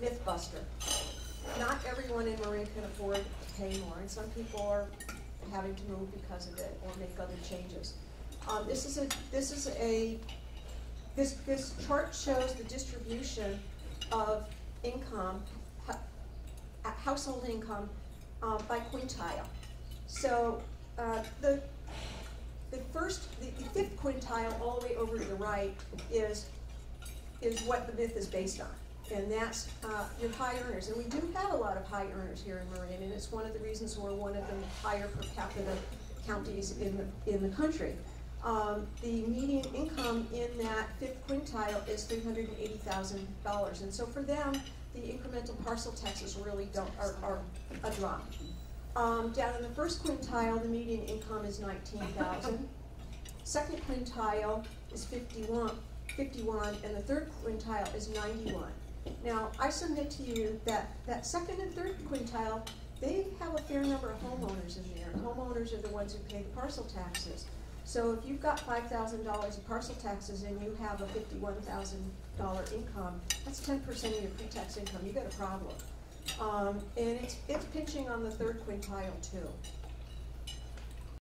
Mythbuster. Not everyone in Marin can afford to pay more, and some people are having to move because of it or make other changes. Um, this is a, this is a, this, this chart shows the distribution of income, uh, household income, um, by quintile. So, uh, the, the first, the, the fifth quintile, all the way over to the right, is, is what the myth is based on. And that's, uh, your high earners, and we do have a lot of high earners here in Marin, and it's one of the reasons we're one of the higher per capita counties in the, in the country. Um, the median income in that fifth quintile is three hundred and so for them, the incremental parcel taxes really don't, are, are a drop. Um, down in the first quintile, the median income is nineteen thousand. Second quintile is 51, 51, and the third quintile is ninety-one. Now, I submit to you that, that second and third quintile, they have a fair number of homeowners in there. Homeowners are the ones who pay the parcel taxes. So if you've got five thousand dollars in parcel taxes and you have a fifty-one thousand dollar income, that's ten percent of your pre-tax income, You've got a problem. Um, and it's, it's pinching on the third quintile too.